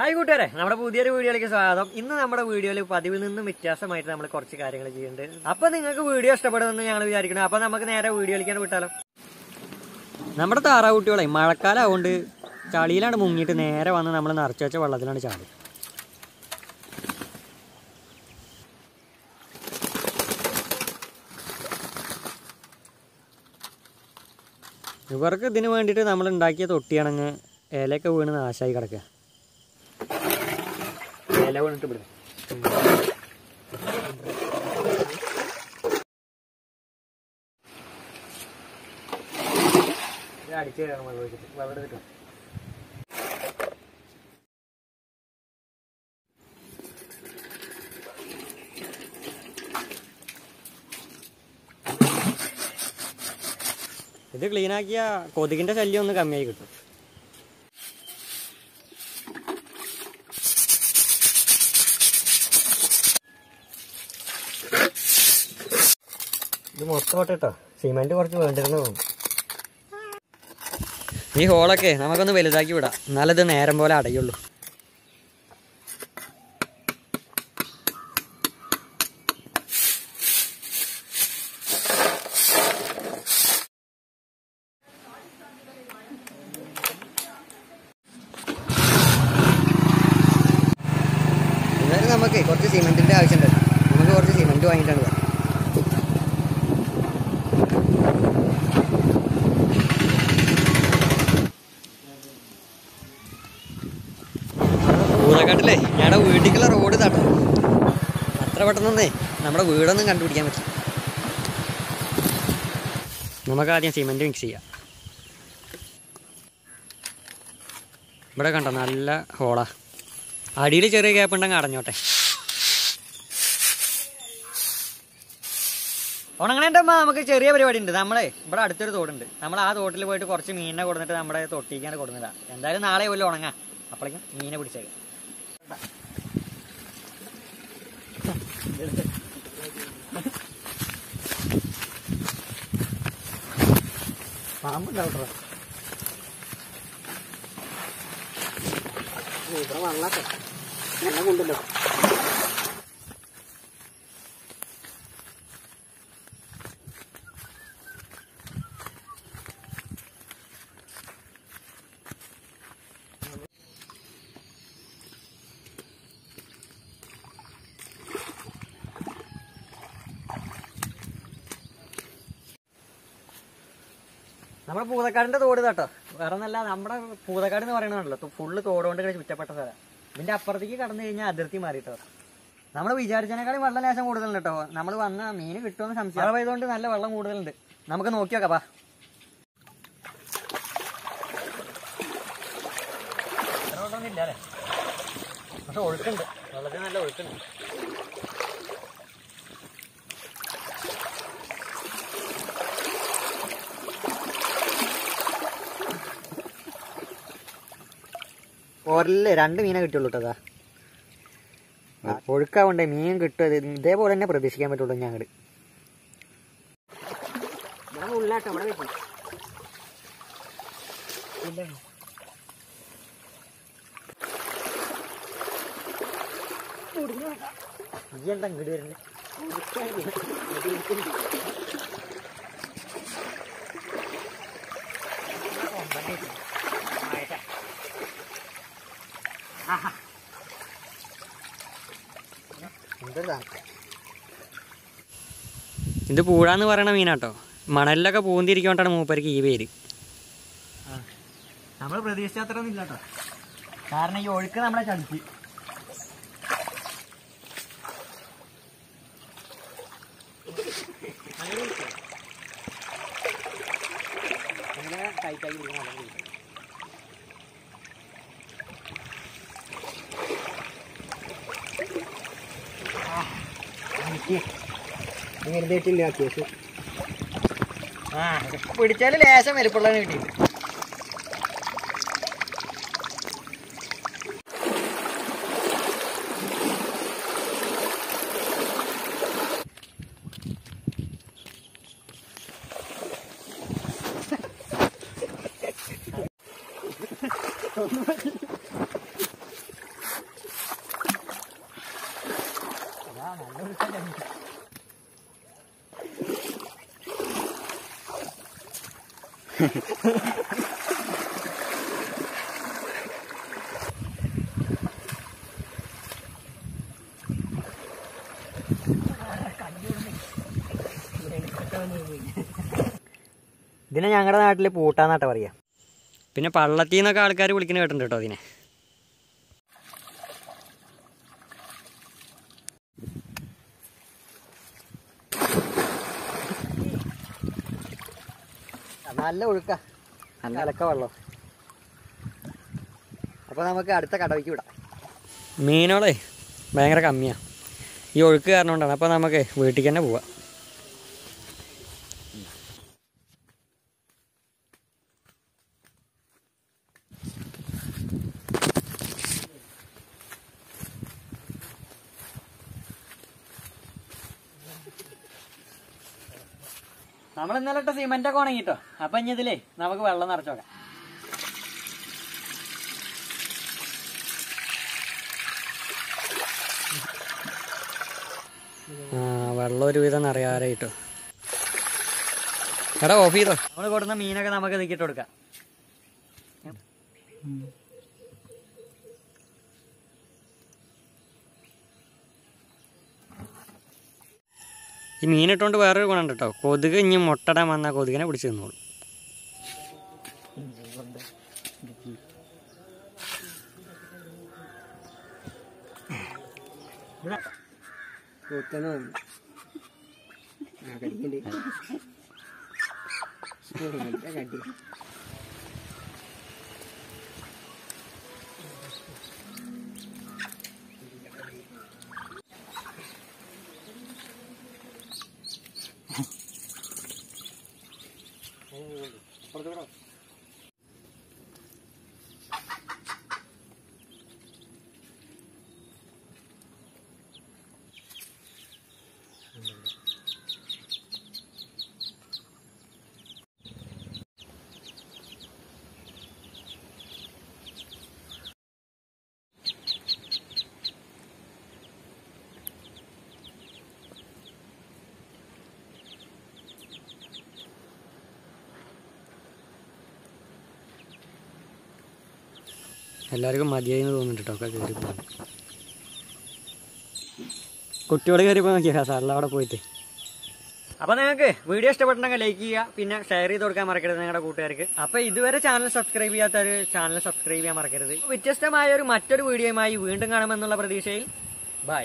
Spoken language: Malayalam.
ഹായ് കൂട്ടുകാരെ നമ്മുടെ പുതിയൊരു വീഡിയോയിലേക്ക് സ്വാഗതം. ഇന്ന് നമ്മുടെ വീഡിയോയിൽ പതിവിൽ നിന്നും വ്യത്യാസമായിട്ട് നമ്മൾ കുറച്ച് കാര്യങ്ങൾ ചെയ്യുന്നുണ്ട്. അപ്പൊ നിങ്ങൾക്ക് വീഡിയോ ഇഷ്ടപ്പെടുമെന്ന് ഞങ്ങൾ വിചാരിക്കണം അപ്പൊ നമുക്ക് നേരെ വീഡിയോയിലേക്കാണ് വിട്ടാലോ? നമ്മുടെ താറാവുട്ടികളെ മഴക്കാലം ആവുകൊണ്ട് ചളിയിലാണ് മുങ്ങിയിട്ട് നേരെ വന്ന് നമ്മൾ നിറച്ച് വെച്ച വെള്ളത്തിലാണ് ചാടി. ഇവർക്ക് ഇതിന് വേണ്ടിയിട്ട് നമ്മൾ ഉണ്ടാക്കിയ തൊട്ടിയാണെങ്കിൽ ഇലയൊക്കെ വീണ് നാശമായി കിടക്കുക. ഇല വീണിട്ട് വിടും അടിച്ചു കയറണം വെള്ളം ഒഴിച്ചിട്ട് വെള്ളം എടുത്തിട്ട് ഇത് ക്ലീനാക്കിയ കൊതുകിന്റെ ശല്യം ഒന്ന് കമ്മിയായി കിട്ടും. ഇത് മൊത്തം കേട്ടോ. സിമെന്റ് കുറച്ച് വേണ്ടിരുന്നു. ഈ ഹോളൊക്കെ നമുക്കൊന്ന് വലുതാക്കി വിടാം. എന്നാലത് നേരം പോലെ അടയുള്ളൂ. നമുക്ക് കുറച്ച് സിമെന്റിന്റെ ആവശ്യമുണ്ട് നമുക്ക് കുറച്ച് സിമെന്റ് വാങ്ങിയിട്ടാണ് ഊറക്കാട്ടില്ലേ ഞങ്ങളുടെ വീട്ടിലേക്കുള്ള റോഡ് ഇതാട്ടോ. അത്ര പെട്ടെന്നൊന്നേ നമ്മുടെ വീടൊന്നും കണ്ടുപിടിക്കാൻ പറ്റും. നമുക്ക് ആദ്യം സിമെന്റ് മിക്സ് ചെയ്യാം. ഇവിടെ കണ്ടോ നല്ല ഹോളാ അടിയിൽ ചെറിയ ഗ്യാപ്പ് ഉണ്ടെങ്കിൽ അടഞ്ഞോട്ടെ. ഉണങ്ങണേന്റെ അമ്മ നമുക്ക് ചെറിയ പരിപാടി ഉണ്ട് നമ്മളെ ഇവിടെ അടുത്തൊരു തോടുണ്ട്. നമ്മൾ ആ തോട്ടിൽ പോയിട്ട് കുറച്ച് മീനിനെ കൊടുത്തിട്ട് നമ്മുടെ തൊട്ടിക്കാണ് കൊടുക്കുന്നതാണ് എന്തായാലും നാളെ പോലും ഉണങ്ങാം. അപ്പോഴേക്കും മീനെ പിടിച്ചേക്കാം. പാമ്പുണ്ടാവട്ടോ. ഇവിടെ വെള്ളാട്ടോ എന്നെ കൊണ്ടല്ലോ നമ്മുടെ പൂതക്കാടിന്റെ തോട് കേട്ടോ വേറെ ഒന്നല്ല നമ്മുടെ പൂതക്കാട് എന്ന് പറയുന്നതാണല്ലോ ഫുള്ള് തോട് കൊണ്ട് ഇങ്ങനെ ചുറ്റപ്പെട്ട സ്ഥലം. ഇതിന്റെ അപ്പുറത്തേക്ക് കടന്നു കഴിഞ്ഞാൽ അതിർത്തി മാറിയിട്ടോ. നമ്മൾ വിചാരിച്ചതിനേക്കാളും വെള്ളം ലേശം കൂടുതലുണ്ട് കേട്ടോ. നമ്മൾ വന്ന മീൻ കിട്ടുമെന്ന് സംശയം. ആയതുകൊണ്ട് നല്ല വെള്ളം കൂടുതലുണ്ട്. നമുക്ക് നോക്കി നോക്കാം അല്ലേ? പക്ഷെ ഒഴുക്കുണ്ട്. വെള്ളത്തിന് നല്ല ഒഴുക്കുണ്ട്. ഒരല്ലേ രണ്ട് മീനെ കിട്ടുള്ളൂ കേട്ടോ ഒഴുക്കാവുണ്ടേ മീൻ കിട്ടും. ഇതേപോലെ തന്നെ പ്രതീക്ഷിക്കാൻ പറ്റുള്ളൂ ഞങ്ങൾ ഉള്ളാട്ടോ ഇവിടെ വെക്കണം ഈ എന്താ ഇങ്ങോട്ട് വരുന്നത് ഇത് പൂഴാന്ന് പറയണ മീനാട്ടോ. മണലിലൊക്കെ പൂന്തിരിക്കൊണ്ടാണ് മൂപ്പർക്ക് ഈ പേര്. നമ്മൾ പ്രതീക്ഷിച്ചത്രയൊന്നും ഇല്ല കേട്ടോ കാരണം ഈ ഒഴുക്ക് നമ്മളെ ചളിച്ച് വെറുതെട്ടില്ല കേസ്. ആ പിടിച്ചാൽ ലേശം വലുപ്പുള്ളതാണ് കിട്ടി ഇതിനെ ഞങ്ങളുടെ നാട്ടിൽ പൂട്ടാന്നാട്ട പറയാ. പിന്നെ പള്ളത്തിന്നൊക്കെ ആൾക്കാർ വിളിക്കുന്ന കേട്ടിട്ടുണ്ട് കേട്ടോ അതിനെ നല്ല ഒഴുക്ക. നല്ല. അലക്ക വെള്ളം. അപ്പൊ നമുക്ക് അടുത്ത കടവിക്ക് വിടാം. മീനുകളെ ഭയങ്കര കമ്മിയാ. ഈ ഒഴുക്ക് കാരണം കൊണ്ടാണ്. അപ്പൊ നമുക്ക് വീട്ടിൽ തന്നെ പോവാം. നമ്മൾ ഇന്നലെ ഇട്ട സിമെന്റ് ഒക്കെ ഉണങ്ങിട്ടോ. അപ്പൊ ഇനി ഇതിലേ നമുക്ക് വെള്ളം നിറച്ചോക്കാം. വെള്ളം ഒരുവിധം നിറയാറായിട്ടോ. എടാ ഓഫ് ചെയ്തോ. നമ്മൾ കൊടുക്കുന്ന മീനൊക്കെ നമുക്ക് നീക്കിട്ട് കൊടുക്കാം. ഈ മീനിട്ടുകൊണ്ട് വേറൊരു ഗുണം കേട്ടോ കൊതുക് ഇനി മുട്ടടാൻ വന്നാൽ കൊതുകിനെ പിടിച്ച് Oh, എല്ലാവർക്കും മതിയായി എന്ന് തോന്നുന്നുണ്ട് കേട്ടോ ഒക്കെ കയറി പോകാൻ കുട്ടിയോട് നോക്കിയാ സാറിൽ അവിടെ പോയിട്ട്. അപ്പോൾ നിങ്ങൾക്ക് വീഡിയോ ഇഷ്ടപ്പെട്ടുണ്ടെങ്കിൽ ലൈക്ക് ചെയ്യുക പിന്നെ ഷെയർ ചെയ്ത് കൊടുക്കാൻ മറക്കരുത് നിങ്ങളുടെ കൂട്ടുകാർക്ക്. അപ്പോൾ ഇതുവരെ ചാനൽ സബ്സ്ക്രൈബ് ചെയ്യാത്തവർ ചാനൽ സബ്സ്ക്രൈബ് ചെയ്യാൻ മറക്കരുത്. വ്യത്യസ്തമായ ഒരു മറ്റൊരു വീഡിയോയുമായി വീണ്ടും കാണുമെന്നുള്ള പ്രതീക്ഷയിൽ. ബൈ